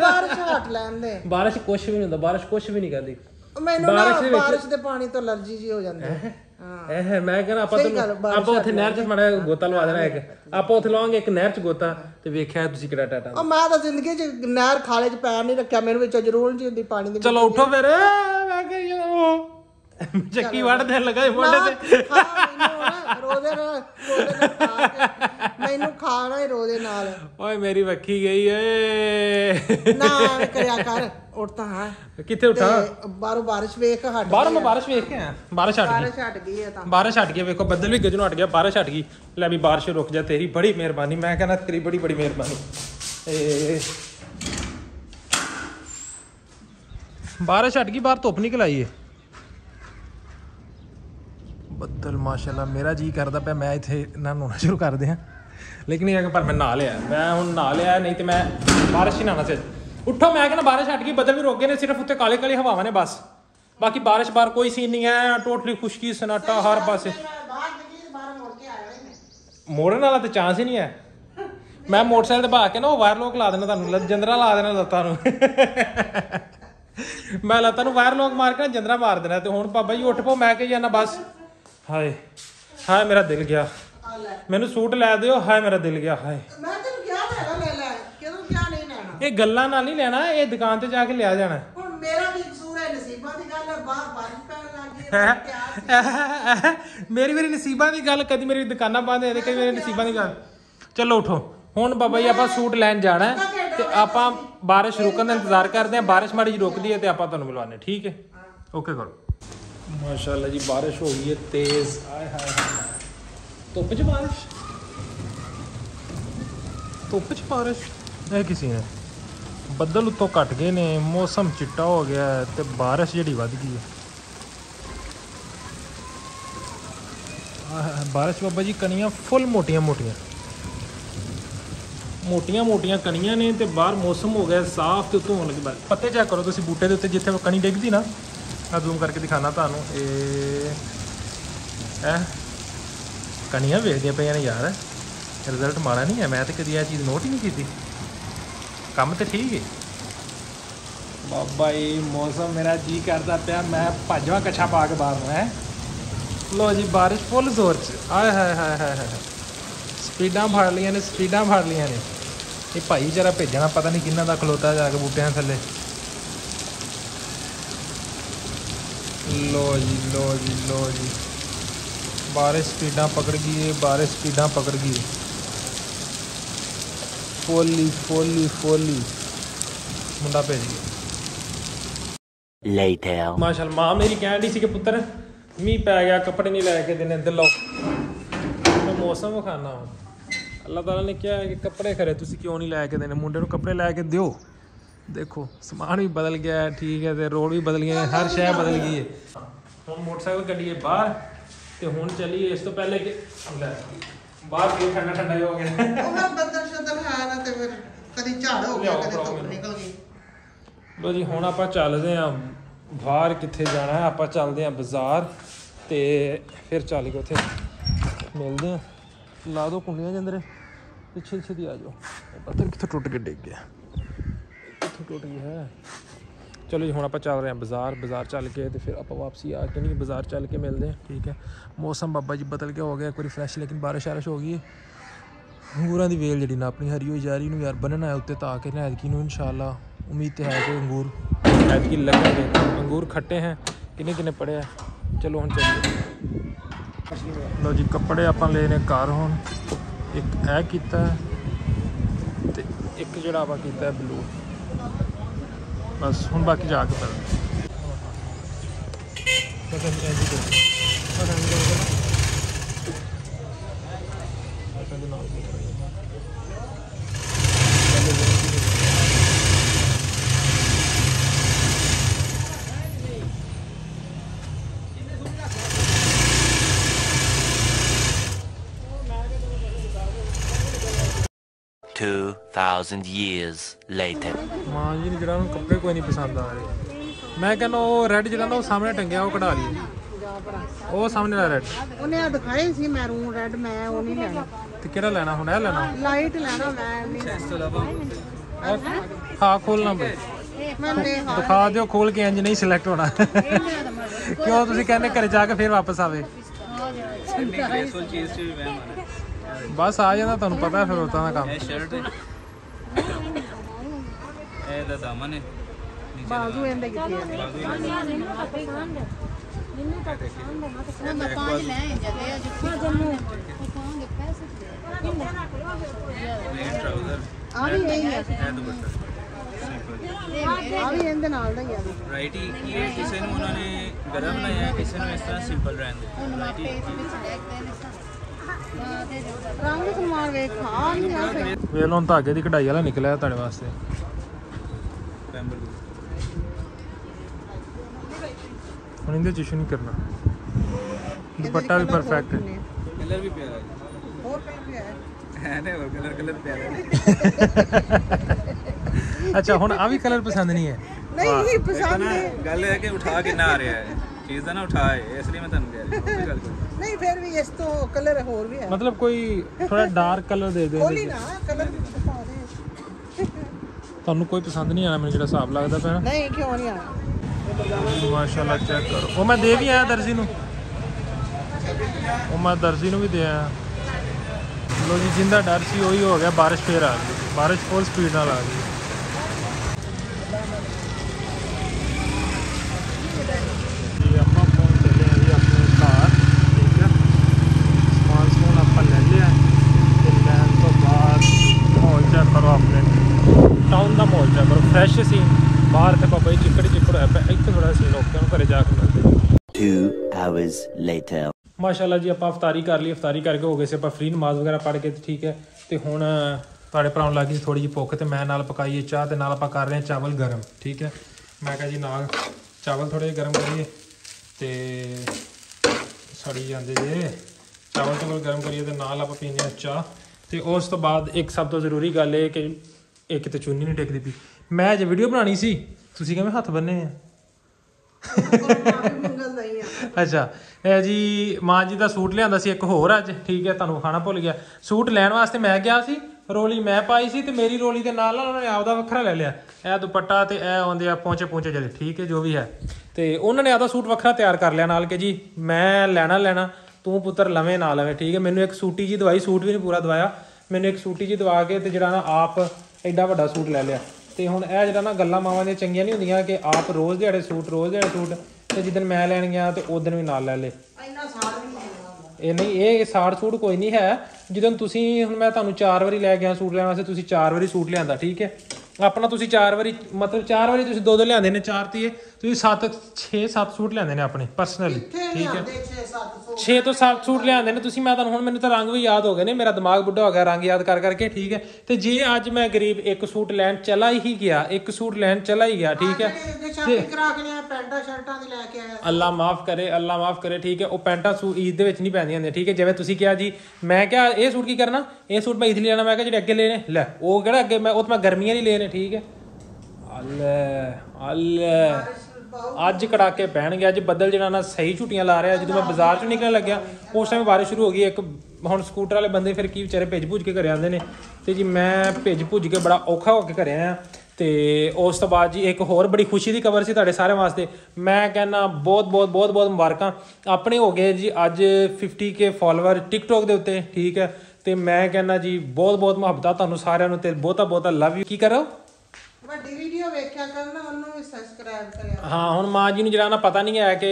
ਬਾਹਰ ਝਾਟ ਲੈਣ ਦੇ। ਬਾਰਿਸ਼ ਕੁਛ ਵੀ ਨਹੀਂ ਹੁੰਦਾ ਬਾਰਿਸ਼ ਕੁਛ ਵੀ ਨਹੀਂ ਕਰਦੀ। ਮੈਨੂੰ ਨਾ ਬਾਰਿਸ਼ ਦੇ ਪਾਣੀ ਤੋਂ ਅਲਰਜੀ ਜੀ ਹੋ ਜਾਂਦੀ ਹੈ। ਹਾਂ। ਇਹ ਮੈਂ ਕਹਿੰਦਾ ਆਪਾਂ ਤੁਹਾਨੂੰ ਬਾਰਿਸ਼ ਆਪਾਂ ਉੱਥੇ ਨਹਿਰ 'ਚ ਮਾੜਾ ਗੋਤਾ ਲਵਾ ਦੇਣਾ ਇੱਕ। ਆਪਾਂ ਉੱਥੇ ਲਵਾਂਗੇ ਇੱਕ ਨਹਿਰ 'ਚ ਗੋਤਾ ਤੇ ਵੇਖਿਆ ਤੁਸੀਂ ਕਿਹੜਾ ਟਾਟਾ ਉਹ ਮੈਂ ਤਾਂ ਜ਼ਿੰਦਗੀ 'ਚ ਨਹਿਰ ਖਾਲੇ 'ਚ ਪੈਰ ਨਹੀਂ ਰੱਖਿਆ ਮੈਨੂੰ ਵਿੱਚੋਂ ਜ਼ਰੂਰ ਨਹੀਂ ਹੁੰਦੀ ਪਾਣੀ ਦੀ ਚਲੋ ਉੱਠੋ ਫਿਰ। ਮੈਂ ਕਹੀ ਚੱਕੀ ਵੜ ਦੇਣ ਲੱਗਾ ਮੋਢੇ ਤੇ? ਖਾ ਮੈਨੂੰ ਖਾਣਾ ਹੀ ਰੋਜ਼ੇ ਨਾਲ। ਓਏ ਮੇਰੀ ਵੱਖੀ ਗਈ ਏ ਨਾ ਕਰਿਆ ਕਰ ਉੱਠ ਤਾਂ ਹਾਂ। ਕਿੱਥੇ ਉਠਾ? ਬਾਹਰੋਂ ਬਾਰਿਸ਼ ਵੇਖ ਹਟ ਬਾਹਰੋਂ ਮੈਂ ਬਾਰਿਸ਼ ਵੇਖ ਕੇ ਆਇਆ। ਬਾਰਿਸ਼ ਹਟ ਗਈ। ਬਾਰਿਸ਼ ਹਟ ਗਈ ਹੈ ਤਾਂ। ਬਾਰਿਸ਼ ਹਟ ਗਈ ਵੇਖੋ ਬੱਦਲ ਵੀ ਗਜਨੋਂ ਹਟ ਗਿਆ ਬਾਰਿਸ਼ ਹਟ ਗਈ। ਲੈ ਵੀ ਬਾਰਿਸ਼ ਰੁਕ ਜਾ ਤੇਰੀ ਬੜੀ ਮਿਹਰਬਾਨੀ। ਮੈਂ ਕਹਿੰਦਾ ਤੇਰੀ ਬੜੀ ਬੜੀ ਮਿਹਰਬਾਨੀ। ਏ। ਬਾਰਿਸ਼ ਹਟ ਗਈ ਬਾਹਰ ਧੁੱਪ ਨਿਕਲ ਆਈ ਏ। ਬੱਦਲ, ਮਾਸ਼ਾਅੱਲਾ, ਮੇਰਾ ਜੀ ਕਰਦਾ ਪਿਆ, ਮੈਂ ਇੱਥੇ ਨਾ ਨਹਾਉਣਾ ਸ਼ੁਰੂ ਕਰ ਦਿਆਂ ਲੇਕਿਨ ਇਹ ਹੈ ਕਿ ਪਰ ਮੈਂ ਨਹਾ ਲਿਆ ਮੈਂ ਹੁਣ ਨਹਾ ਲਿਆ ਨਹੀਂ ਤੇ ਮੈਂ ਬਾਰਿਸ਼ ਹੀ ਨਹਾਣਾ ਸੀ ਉੱਠੋ, ਮੈਂ ਕਹਿੰਦਾ ਬਾਰਿਸ਼ ਹਟ ਗਈ, ਬੱਦਲ ਵੀ ਰੁਕ ਗਏ ਨੇ, ਸਿਰਫ ਉੱਤੇ ਕਾਲੇ ਕਾਲੇ ਹਵਾਵਾਂ ਨੇ, ਬਸ। ਬਾਕੀ ਬਾਰਿਸ਼ ਬਾਰ ਕੋਈ ਸੀਨ ਨਹੀਂ ਹੈ, ਟੋਟਲੀ ਖੁਸ਼ਕੀ, ਸਨਾਟਾ, ਹਰ ਪਾਸੇ। ਮੋੜਨ ਵਾਲਾ ਤੇ ਚਾਂਸ ਹੀ ਨਹੀਂ ਹੈ। ਮੈਂ ਮੋਟਰਸਾਈਕਲ ਤੇ ਭਾ ਕੇ ਨਾ, ਉਹ ਵਾਇਰ ਲੋਕ ਲਾ ਦੇਣਾ ਤੁਹਾਨੂੰ ਲ- ਜੰਦਰਾ ਲਾ ਦੇਣਾ ਲੱਤਾਂ ਨੂੰ। ਮੈਂ ਲੱਤਾਂ ਨੂੰ ਵਾਇਰ ਲੋਕ ਮਾਰ ਕੇ ਨਾ ਜੰਦਰਾ ਮਾਰ ਦੇਣਾ, ਤੇ ਹੁਣ ਬਾਬਾ ਜੀ ਉੱਠ ਪੋ ਮੈਂ ਕਹੀ ਜਾਣਾ ਬਸ। ਹਾਏ ਹਾਏ ਮੇਰਾ ਦਿਲ ਗਿਆ। ਆ ਲੈ। ਮੈਨੂੰ ਸੂਟ ਲੈ ਦਿਓ ਹਾਏ ਮੇਰਾ ਦਿਲ ਗਿਆ ਹਾਏ। ਮੈਂ ਤੈਨੂੰ ਕਿਹਾ ਤਾਂ ਹੈਗਾ ਲੈ ਲੈ ਕਿਦੋਂ ਕਿਹਾ ਨਹੀਂ ਲੈਣਾ? ਇਹ ਗੱਲਾਂ ਨਾਲ ਨਹੀਂ ਲੈਣਾ ਇਹ ਦੁਕਾਨ ਤੇ ਜਾ ਕੇ ਲਿਆ ਜਾਣਾ। ਹੁਣ ਮੇਰਾ ਵੀ ਕਸੂਰ ਹੈ ਨਸੀਬਾਂ ਦੀ ਗੱਲ ਹੈ ਬਾਹਰ ਬਾਰਿਸ਼ ਪੈਣ ਲੱਗ ਗਈ ਹੈ? ਮੇਰੀ ਮੇਰੀ ਨਸੀਬਾਂ ਦੀ ਗੱਲ ਕਦੀ ਮੇਰੀ ਦੁਕਾਨਾਂ ਬੰਦ ਹੈ ਤੇ ਕਦੀ ਮੇਰੀ ਨਸੀਬਾਂ ਦੀ ਗੱਲ। ਚਲੋ ਉਠੋ। ਹੁਣ ਬਾਬਾ ਜੀ ਆਪਾਂ ਸੂਟ ਲੈਣ ਜਾਣਾ ਹੈ ਤੇ ਆਪਾਂ ਬਾਰਿਸ਼ ਰੁਕਣ ਦਾ ਇੰਤਜ਼ਾਰ ਕਰਦੇ ਹਾਂ ਬਾਰਿਸ਼ ਮਾੜੀ ਜੀ ਰੁਕਦੀ ਹੈ ਤੇ ਆਪਾਂ ਤੁਹਾਨੂੰ ਮਿਲਵਾਉਂਦੇ ਠੀਕ ਹੈ? ਓਕੇ ਕਰੋ। ਮਾਸ਼ਾਅੱਲਾ ਜੀ ਬਾਰਿਸ਼ ਹੋ ਗਈ ਹੈ ਤੇਜ਼। ਆਏ ਹਾਏ ਧੁੱਪ 'ਚ ਬਾਰਿਸ਼? ਧੁੱਪ 'ਚ ਬਾਰਿਸ਼? ਇਹ ਕਿਸੇ ਨੇ? ਬੱਦਲ ਉੱਤੋਂ ਘਟ ਗਏ ਨੇ ਮੌਸਮ ਚਿੱਟਾ ਹੋ ਗਿਆ ਤੇ ਬਾਰਿਸ਼ ਜਿਹੜੀ ਵੱਧ ਗਈ ਹੈ। ਬਾਰਿਸ਼ ਬਾਬਾ ਜੀ ਕਣੀਆਂ ਫੁੱਲ ਮੋਟੀਆਂ ਮੋਟੀਆਂ। ਮੋਟੀਆਂ ਮੋਟੀਆਂ ਕਣੀਆਂ ਨੇ ਤੇ ਬਾਹਰ ਮੌਸਮ ਹੋ ਗਿਆ ਸਾਫ਼ ਤੇ ਹੋਣ ਲੱਗੀ। ਪੱਤੇ ਚੈੱਕ ਕਰੋ ਤੁਸੀਂ ਬੂਟੇ ਦੇ ਉੱਤੇ ਜਿੱਥੇ ਕਣੀ ਡਿੱਗਦੀ ਨਾ ਮੈਂ ਜ਼ੂਮ ਕਰਕੇ ਦਿਖਾਣਾ ਤੁਹਾਨੂੰ, ਇਹ ਇਹ ਕਣੀਆਂ ਵੇਖਦੀਆਂ ਪਈਆਂ ਨੇ ਯਾਰ। ਰਿਜ਼ਲਟ ਮਾੜਾ ਨਹੀਂ ਹੈ, ਮੈਂ ਤਾਂ ਕਦੀ ਇਹ ਚੀਜ਼ ਨੋਟ ਹੀ ਨਹੀਂ ਕੀਤੀ। ਕੰਮ ਤੇ ਠੀਕ ਹੈ ਬਾਬਾ ਇਹ ਮੌਸਮ ਮੇਰਾ ਜੀ ਕਰਦਾ ਪਿਆ, ਮੈਂ ਭੱਜਵਾ ਕੱਛਾ ਪਾ ਕੇ ਬਾਹਰ ਨੂੰ, ਹੈ। ਲੋ ਜੀ, ਬਾਰਿਸ਼ ਫੁੱਲ ਜ਼ੋਰ ਚ। ਆਏ ਹਾਏ ਹਾਏ ਹਾਏ ਹਾਏ ਸਪੀਡਾਂ ਫੜ ਲੀਆਂ ਨੇ, ਸਪੀਡਾਂ ਫੜ ਲੀਆਂ ਨੇ। ਇਹ ਭਾਈ ਜਰਾ ਭੇਜਣਾ, ਪਤਾ ਨਹੀਂ ਕਿੰਨਾ ਦਾ ਖਲੋਤਾ ਜਾ ਕੇ ਬੂਟਿਆਂ ਥੱਲੇ। ਲੋ ਜੀ ਲੋ ਜੀ ਲੋ ਜੀ। ਬਾਰਿਸ਼ ਸਪੀਡਾਂ ਪਕੜ ਗਈ ਹੈ ਬਾਰਿਸ਼ ਸਪੀਡਾਂ ਪਕੜ ਗਈ ਫੋਲੀ ਫੋਲੀ ਫੋਲੀ। ਮੁੰਡਾ ਭੇਜ ਗਿਆ। Later. ਮਾਸ਼ਾਅੱਲਾ ਮਾਂ ਮੇਰੀ ਕਹਿਣ ਦੀ ਸੀ ਕਿ ਪੁੱਤਰ ਮੀਂਹ ਪੈ ਗਿਆ ਕੱਪੜੇ ਨਹੀਂ ਲੈ ਕੇ ਦੇਣੇ ਮੈਂ ਮੌਸਮ ਵਿਖਾਣਾ ਅੱਲਾਹ ਤਾਲਾ ਨੇ ਕਿਹਾ ਕਿ ਕੱਪੜੇ ਖਰੇ ਤੁਸੀਂ ਕਿਉਂ ਨਹੀਂ ਲੈ ਕੇ ਦੇਣੇ? ਮੁੰਡੇ ਨੂੰ ਕੱਪੜੇ ਲੈ ਕੇ ਦਿਓ। ਦੇਖੋ ਸਮਾਨ ਵੀ ਬਦਲ ਗਿਆ ਹੈ, ਠੀਕ ਹੈ ਤੇ ਰੋਡ ਵੀ ਬਦਲ ਗਏ ਨੇ ਹਰ ਸ਼ੈ ਬਦਲ ਗਈ ਹੈ। ਹੁਣ ਮੋਟਰਸਾਈਕਲ ਕੱਢੀਏ ਬਾਹਰ ਤੇ ਹੁਣ ਚੱਲੀਏ ਇਸ ਤੋਂ ਪਹਿਲੇ ਕਿ ਲੈ ਬਾਹਰ ਵੀ ਠੰਡਾ ਠੰਡਾ ਹੀ ਹੋ ਗਿਆ। ਉਹ ਬੱਦਲ ਸ਼ਦਲ ਹੈ ਨਾ ਤੇ ਫਿਰ ਕਦੀ ਝਾੜ ਹੋ ਗਿਆ ਲਿਆਓ ਕਦੇ ਧੁੱਪ। ਨਿਕਲ ਗਈ। ਲੋ ਜੀ ਹੁਣ ਆਪਾਂ ਚੱਲਦੇ ਆਂ ਬਾਹਰ ਕਿੱਥੇ ਜਾਣਾ ਹੈ ਆਪਾਂ ਚੱਲਦੇ ਆਂ ਬਾਜ਼ਾਰ ਤੇ ਫਿਰ ਚੱਲ ਕੇ ਉੱਥੇ ਮਿਲਦੇ ਆਂ ਲਾ ਦੋ ਕੁੰਡੀਆਂ ਦੇ ਅੰਦਰ ਪਿੱਛੇ ਦੀ ਆ ਜਾਓ। ਇਹ ਪਤਾ ਨੀ ਕਿੱਥੋਂ ਟੁੱਟ ਕੇ ਡਿੱਗ ਗਿਆ। ਕਿੱਥੋਂ ਟੁੱਟ ਗਈ ਹੈ। ਚਲੋ ਜੀ, ਹੁਣ ਆਪਾਂ ਚੱਲ ਰਹੇ ਹਾਂ ਬਾਜ਼ਾਰ। ਬਾਜ਼ਾਰ ਚੱਲ ਕੇ ਤੇ ਫਿਰ ਆਪਾਂ ਵਾਪਸੀ ਆ ਕੇ ਨਹੀਂ, ਬਾਜ਼ਾਰ ਚੱਲ ਕੇ ਮਿਲਦੇ ਹਾਂ। ਠੀਕ ਹੈ। ਮੌਸਮ ਬਾਬਾ ਜੀ ਬਦਲ ਕੇ ਹੋ ਗਿਆ, ਇੱਕ ਵਾਰੀ ਫਰੈਸ਼ ਲੇਕਿਨ ਬਾਰਿਸ਼ ਆਰਿਸ਼ ਹੋ ਗਈ ਅੰਗੂਰਾਂ ਦੀ ਵੇਲ ਜਿਹੜੀ ਨਾ ਆਪਣੀ ਹਰੀ ਹੋਈ ਜਾ ਰਹੀ ਨੂੰ ਯਾਰ ਬੰਨਣਾ ਹੈ, ਉੱਤੇ ਤਾਂ ਕਿ ਐਤਕੀ ਨੂੰ ਇਨਸ਼ਾਅੱਲਾ ਉਮੀਦ ਤੇ ਹੈ ਕਿ ਅੰਗੂਰ ਐਤਕੀ ਲੱਗਣਗੇ। ਅੰਗੂਰ ਖੱਟੇ ਹੈ, ਕਿੰਨੇ ਕਿੰਨੇ ਪੜੇ ਚਲੋ ਹੁਣ ਚੱਲੀਏ। ਲੋ ਜੀ, ਕੱਪੜੇ ਆਪਾਂ ਲੈ ਨੇ ਘਰ ਹੁਣ। ਇੱਕ ਇਹ ਕੀਤਾ ਹੈ ਤੇ ਇੱਕ ਜਿਹੜਾ ਆਪਾਂ ਕੀਤਾ ਬਲੂ ਬਸ ਹੁਣ ਬਾਕੀ ਜਾ ਕੇ ਪਤਾ 2000 years later. ਮਾਂ ਜੀ ਨੂੰ ਜਿਹੜਾ ਨੂੰ ਕੱਪੜੇ ਕੋਈ ਨਹੀਂ ਪਸੰਦ ਆ ਰਹੇ। ਮੈਂ ਕਹਿੰਦਾ ਉਹ ਰੈੱਡ ਜਿਹੜਾ ਨਾ ਉਹ ਸਾਹਮਣੇ ਟੰਗਿਆ ਉਹ ਕਢਾ ਲਈ ਉਹ ਸਾਹਮਣੇ ਵਾਲਾ ਰੈੱਡ ਉਹਨੇ ਆ ਦਿਖਾਏ ਸੀ ਮੈਰੂਨ ਰੈੱਡ ਮੈਂ ਉਹ ਨਹੀਂ ਲੈਣਾ। ਤੇ ਕਿਹੜਾ ਲੈਣਾ ਹੁਣ ਇਹ ਲੈਣਾ? ਲਾਈਟ ਲੈਣਾ ਮੈਂ ਨਹੀਂ ਇਸ ਤੋਂ ਦਿਖਾ ਦਿਓ ਖੋਲ ਕੇ ਇੰਜ ਨਹੀਂ ਸਿਲੈਕਟ ਹੋਣਾ। ਕਿਉਂ ਤੁਸੀਂ ਕਹਿੰਦੇ ਘਰੇ ਜਾ ਕੇ ਫਿਰ ਵਾਪਸ ਆਵੇ? ਬਸ ਆ ਜਾਂਦਾ ਤੁਹਾਨੂੰ ਪਤਾ ਫਿਰ ਉਤਾਂ ਦਾ ਕੰਮ। ਇਹ ਦਾ ਦਾਮਨ ਹੈ ਬਾਜ਼ੂ ਇਹਦੇ ਕਿੱਥੇ ਆ? ਮੈਂ ਪੰਜ ਲੈ ਜਦੇ ਅੱਜ ਜੰਮੂ। ਕਹਾਂਗੇ ਪੈਸੇ ਪਲੇਨ ਟਰਾਊਜ਼ਰ ਆ ਵੀ ਇਹੀ ਆ। ਇਹ ਦੁਪੱਟਾ ਆ ਵੀ ਇਹਦੇ ਨਾਲ ਦਾ ਹੀ ਆ। ਵੀ ਵੈਰਾਈਟੀ ਕੀ ਹੈ? ਕਿਸੇ ਨੂੰ ਉਹਨਾਂ ਨੇ ਗਰਮ ਬਣਾਇਆ ਕਿਸੇ ਨੂੰ ਇਸ ਤਰ੍ਹਾਂ ਸਿੰਪਲ ਰਹਿਣ ਦੇ। ਵੈਰਾਈਟੀ ਵਿੱਚ ਦੇਖਦੇ ਨੇ ਹਾਂ ਰੰਗ ਵੇਖ ਆ ਨਹੀਂ ਆ ਸਹੀ ਵੇਖ ਲਓ ਹੁਣ ਧਾਗੇ ਦੀ ਕਢਾਈ ਵਾਲਾ ਨਿਕਲਿਆ ਤੁਹਾਡੇ ਵਾਸਤੇ। ਪੈਂਬਲ ਹੁਣ ਇਹਦੇ ਚ ਇਸ਼ੂ ਨਹੀਂ ਕਰਨਾ। ਦੁਪੱਟਾ ਵੀ ਪਰਫੈਕਟ ਹੈ। ਕਲਰ ਵੀ ਪਿਆਰਾ ਹੈ। ਹੋਰ ਕਲਰ ਵੀ ਹੈ। ਹੈ ਨਾ ਹੋਰ ਕਲਰ ਕਲਰ ਪਿਆਰਾ ਹੈ। ਅੱਛਾ ਹੁਣ ਆ ਵੀ ਕਲਰ ਪਸੰਦ ਨਹੀਂ ਹੈ? ਨਹੀਂ ਇੱਕ ਪਸੰਦ ਨਾ ਹੈ ਗੱਲ ਇਹ ਹੈ ਕਿ ਉਠਾ ਕੇ ਨਾ ਆ ਰਿਹਾ ਹੈ। ਚੀਜ਼ ਦਾ ਨਾ ਉਠਾ ਹੈ ਇਸ ਲਈ ਮੈਂ ਤੁਹਾਨੂੰ ਕਹਿ ਰਿਹਾ ਕੋਈ ਗੱਲ ਕੋਈ ਨਹੀਂ। ਫਿਰ ਵੀ ਇਸ ਤੋਂ ਕਲਰ ਹੋਰ ਵੀ ਹੈ। ਮਤਲਬ ਕੋਈ ਥੋੜਾ ਡਾਰਕ ਕਲਰ ਦੇ ਦੇ ਖੋਲੀ ਨਾ ਕਲਰ ਵੀ ਦਿਖਾ ਦੇ ਤੁਹਾਨੂੰ ਕੋਈ ਪਸੰਦ ਨਹੀਂ ਆਣਾ ਮੈਨੂੰ ਜਿਹੜਾ ਹਿਸਾਬ ਲੱਗਦਾ ਪਿਆ ਨਹੀਂ ਕਿਉਂ ਨਹੀਂ ਆਣਾ ਮਾਸ਼ਾਅੱਲਾ ਚੈੱਕ ਕਰੋ। ਉਹ ਮੈਂ ਦੇ ਵੀ ਆਇਆ ਦਰਜੀ ਨੂੰ। ਉਹ ਮੈਂ ਦਰਜੀ ਨੂੰ ਵੀ ਦੇ ਆਇਆ। ਲੋ ਜੀ ਜਿੰਦਾ ਡਰ ਸੀ ਉਹੀ ਹੋ ਗਿਆ ਬਾਰਿਸ਼ ਫੇਰ ਆ ਗਈ। ਬਾਰਿਸ਼ ਫੁੱਲ ਸਪੀਡ ਨਾਲ ਆ ਗਈ ਜੀ ਆਪਾਂ ਪਹੁੰਚ ਚੱਲੇ ਹਾਂ ਜੀ ਆਪਣੇ ਘਰ ਠੀਕ ਹੈ ਸਮਾਨ ਸਮੂਨ ਆਪਾਂ ਲੈ ਲਿਆ ਤੇ ਲੈਣ ਤੋਂ ਬਾਅਦ ਮਾਹੌਲ ਚੈੱਕ ਕਰੋ ਆਪਣੇ ਟਾਊਨ ਦਾ ਮਾਹੌਲ ਚੈੱਕ ਕਰੋ ਫਰੈਸ਼ ਸੀ। ਬਾਹਰ ਤੇ ਬਾਬਾ ਜੀ ਚਿੱਕੜ ਚਿੱਕੜ ਹੋਇਆ ਪਿਆ। ਇੱਥੇ ਥੋੜਾ ਸੀ ਲੋਕਾਂ ਨੂੰ ਘਰੇ ਜਾ ਕੇ ਮਿਲਦੇ। Two hours later. ਮਾਸ਼ਾਅੱਲਾ ਜੀ ਆਪਾਂ ਇਫਤਾਰੀ ਕਰ ਲਈ। ਇਫਤਾਰੀ ਕਰਕੇ ਹੋ ਗਏ ਸੀ ਆਪਾਂ ਫ੍ਰੀ ਨਮਾਜ਼ ਵਗੈਰਾ ਪੜ੍ਹ ਕੇ ਤੇ ਠੀਕ ਹੈ। ਤੇ ਹੁਣ ਤੁਹਾਡੇ ਭਰਾ ਨੂੰ ਲੱਗੀ ਥੋੜੀ ਜਿਹੀ ਭੁੱਖ ਤੇ ਮੈਂ ਨਾਲ ਪਕਾਈਏ ਚਾਹ ਤੇ ਨਾਲ ਆਪਾਂ ਕਰ ਰਹੇ ਹਾਂ ਚਾਵਲ ਗਰਮ ਠੀਕ ਹੈ। ਮੈਂ ਕਿਹਾ ਜੀ ਨਾਲ ਚਾਵਲ ਥੋੜੇ ਜਿਹੇ ਗਰਮ ਕਰੀਏ ਤੇ ਸੜੀ ਜਾਂਦੇ ਜੇ। ਚਾਵਲ ਚਾਵਲ ਗਰਮ ਕਰੀਏ ਤੇ ਨਾਲ ਆਪਾਂ ਪੀਂਦੇ ਹਾਂ ਚਾਹ। ਤੇ ਉਸ ਤੋਂ ਬਾਅਦ ਇੱਕ ਸਭ ਤੋਂ ਜ਼ਰੂਰੀ ਗੱਲ ਇਹ ਕਿ ਇੱਕ ਤੇ ਚੁੰਨੀ ਨਹੀਂ ਟਿਕਦੀ ਪਈ। ਮੈਂ ਅੱਜ ਵੀਡੀਓ ਬਣਾਣੀ ਸੀ। ਤੁਸੀਂ ਕਿਵੇਂ ਹੱਥ ਬੰਨੇ ਆ? ਆ ਅੱਛਾ, ਇਹ ਜੀ ਮਾਂ ਜੀ ਦਾ ਸੂਟ ਲਿਆਂਦਾ ਸੀ ਇੱਕ ਹੋਰ ਅੱਜ। ਠੀਕ ਹੈ, ਤੁਹਾਨੂੰ ਖਾਣਾ ਭੁੱਲ ਗਿਆ। ਸੂਟ ਲੈਣ ਵਾਸਤੇ ਮੈਂ ਗਿਆ ਸੀ, ਰੋਲੀ ਮੈਂ ਪਾਈ ਸੀ ਤੇ ਮੇਰੀ ਰੋਲੀ ਦੇ ਨਾਲ ਨਾਲ ਉਹਨਾਂ ਨੇ ਆਪਦਾ ਵੱਖਰਾ ਲੈ ਲਿਆ। ਇਹ ਦੁਪੱਟਾ ਤੇ ਇਹ ਆਉਂਦੇ ਆ ਪਹੁੰਚੇ ਪਹੁੰਚੇ ਜਿਹੜੇ ਠੀਕ ਹੈ, ਜੋ ਵੀ ਹੈ। ਤੇ ਉਹਨਾਂ ਨੇ ਆਪਦਾ ਸੂਟ ਵੱਖਰਾ ਤਿਆਰ ਕਰ ਲਿਆ ਨਾਲ ਕਿ ਜੀ, ਮੈਂ ਲੈਣਾ ਲੈਣਾ, ਤੂੰ ਪੁੱਤਰ ਲਵੇਂ ਨਾ ਲਵੇਂ, ਠੀਕ ਹੈ। ਮੈਨੂੰ ਇੱਕ ਸੂਟੀ ਜੀ ਦਵਾਈ, ਸੂਟ ਵੀ ਨਹੀਂ ਪੂਰਾ ਦਵਾਇਆ। ਮੈਨੂੰ ਇੱਕ ਸੂਟੀ ਜੀ ਦਵਾ ਕੇ ਤੇ ਜਿਹੜਾ ਨਾ ਆਪ ਐਡਾ ਵੱਡਾ ਸੂਟ ਲੈ ਲਿਆ। ਤੇ ਹੁਣ ਇਹ ਜਿਹੜਾ ਨਾ ਗੱਲਾਂ ਮਾਵਾਂ ਦੀਆਂ ਚੰਗੀਆਂ ਨਹੀਂ ਹੁੰਦੀਆਂ ਕਿ ਆਪ ਰੋਜ਼ ਦਿਹਾੜੇ ਸੂਟ ਰੋਜ਼ ਦਿਹਾੜੇ ਸੂਟ ਤੇ ਜਿੱਦਨ ਮੈਂ ਲੈਣ ਗਿਆ ਤੇ ਉਦੋਂ ਵੀ ਨਾਲ ਲੈ ਲੇ। ਇੰਨਾ ਸਾਲ ਵੀ ਨਹੀਂ ਹੋਣਾ ਇਹ ਨਹੀਂ ਇਹ ਸਾੜ ਸੂਟ ਕੋਈ ਨਹੀਂ ਹੈ। ਜਦੋਂ ਤੁਸੀਂ ਹੁਣ ਮੈਂ ਤੁਹਾਨੂੰ ਚਾਰ ਵਾਰੀ ਲੈ ਗਿਆ ਸੂਟ ਲੈਣ ਵਾਸਤੇ ਤੁਸੀਂ ਚਾਰ ਵਾਰੀ ਸੂਟ ਲਿਆਂਦਾ ਠੀਕ ਹੈ? ਆਪਣਾ ਤੁਸੀਂ ਚਾਰ ਵਾਰੀ ਮਤਲਬ ਚਾਰ ਵਾਰੀ ਤੁਸੀਂ ਦੋ ਦੋ ਲਿਆਂਦੇ ਨੇ ਚਾਰ ਤੀਏ। ਤੁਸੀਂ 7 6 7 ਸੂਟ ਲਿਆਂਦੇ ਨੇ ਆਪਣੇ ਪਰਸਨਲੀ ਠੀਕ ਹੈ? ਲਿਆਂਦੇ 6-700 6 ਤੋਂ 7 ਸੂਟ ਲਿਆਂਦੇ ਨੇ ਤੁਸੀਂ ਮੈਂ ਤੁਹਾਨੂੰ ਹੁਣ ਮੈਨੂੰ ਤਾਂ ਰੰਗ ਵੀ ਯਾਦ ਹੋ ਗਏ ਨੇ ਮੇਰਾ ਦਿਮਾਗ ਬੁੱਢਾ ਹੋ ਗਿਆ ਰੰਗ ਯਾਦ ਕਰ ਕਰਕੇ ਠੀਕ ਹੈ? ਤੇ ਜੇ ਅੱਜ ਮੈਂ ਗਰੀਬ ਇੱਕ ਸੂਟ ਲੈਣ ਚਲਾ ਹੀ ਗਿਆ ਇੱਕ ਸੂਟ ਲੈਣ ਚਲਾ ਹੀ ਗਿਆ ਠੀਕ ਹੈ? ਜੇ ਸ਼ਾਪਿੰਗ ਕਰਾ ਕੇ ਲਿਆ ਪੈਂਟਾਂ ਸ਼ਰਟਾਂ ਦੀ ਲੈ ਕੇ ਆਇਆ। ਅੱਲਾ ਮਾਫ ਕਰੇ ਅੱਲਾ ਮਾਫ ਕਰੇ ਠੀਕ ਹੈ? ਉਹ ਪੈਂਟਾਂ ਸੂਟ ਈਦ ਦੇ ਵਿੱਚ ਨਹੀਂ ਪੈਂਦੀਆਂ ਹੁੰਦੀਆਂ ਠੀਕ ਹੈ? ਜਿਵੇਂ ਤੁਸੀਂ ਕਿਹਾ ਜੀ ਮੈਂ ਕਿਹਾ ਇਹ ਸੂਟ ਕੀ ਕਰਨਾ? ਇਹ ਸੂਟ ਮੈਂ ਇਸ ਲਈ ਲੈਣਾ ਮੈਂ ਕਿਹਾ ਜਿਹੜੇ ਅੱਗੇ ਲੈਣੇ ਲੈ ਉਹ ਕਿਹੜਾ ਅੱਗੇ? ਮੈਂ ਉਹ ਤਾਂ ਮੈਂ ਗਰਮੀਆਂ ਲਈ ਲੈਣੇ ਠੀਕ ਹੈ? ਅੱਲੇ ਅੱਲੇ। ਅੱਜ ਕੜਾਕੇ ਪੈਣਗੇ ਅੱਜ ਬੱਦਲ ਜਿਹੜਾ ਨਾ ਸਹੀ ਝੁੱਟੀਆਂ ਲਾ ਰਿਹਾ, ਜਦੋਂ ਮੈਂ ਬਾਜ਼ਾਰ 'ਚ ਨਿਕਲਣ ਲੱਗਿਆ, ਉਸ ਟਾਈਮ ਬਾਰਿਸ਼ ਸ਼ੁਰੂ ਹੋ ਗਈ, ਇੱਕ ਹੁਣ ਸਕੂਟਰ ਵਾਲੇ ਬੰਦੇ ਫਿਰ ਕੀ ਵਿਚਾਰੇ ਭੇਜ ਭੁੱਜ ਕੇ ਘਰੇ ਆਉਂਦੇ ਨੇ। ਤੇ ਜੀ ਮੈਂ ਭੇਜ ਭੁੱਜ ਕੇ ਬੜਾ ਔਖਾ ਹੋ ਕੇ ਘਰੇ ਆਇਆ, ਤੇ ਉਸ ਤੋਂ ਬਾਅਦ ਜੀ ਇੱਕ ਹੋਰ ਬੜੀ ਖੁਸ਼ੀ ਦੀ ਖਬਰ ਸੀ ਤੁਹਾਡੇ ਸਾਰਿਆਂ ਵਾਸਤੇ। ਮੈਂ ਕਹਿੰਨਾ ਬਹੁਤ ਬਹੁਤ ਬਹੁਤ ਬਹੁਤ ਮੁਬਾਰਕਾਂ। ਆਪਣੇ ਹੋ ਗਏ ਜੀ ਅੱਜ 50k ਫਾਲੋਅਰ ਟਿਕਟੋਕ ਦੇ ਉੱਤੇ, ਠੀਕ ਹੈ। ਤੇ ਮੈਂ ਕਹਿੰਨਾ ਜੀ ਬਹੁਤ ਬਹੁਤ ਮੁਹੱਬਤਾਂ ਤੁਹਾਨੂੰ ਸਾਰਿਆਂ ਨੂੰ ਤੇ ਬਹੁਤਾ ਬਹੁਤਾ ਲਵ ਯੂ ਕੀ ਕਰੋ ਵੱਡੀ ਵੀਡੀਓ ਵੇਖਿਆ ਕਰਨਾ ਉਹਨੂੰ ਵੀ ਸਬਸਕ੍ਰਾਈਬ ਕਰਿਆ ਹਾਂ ਹੁਣ ਮਾਂ ਜੀ ਨੂੰ ਜਿਹੜਾ ਨਾ ਪਤਾ ਨਹੀਂ ਹੈ ਕਿ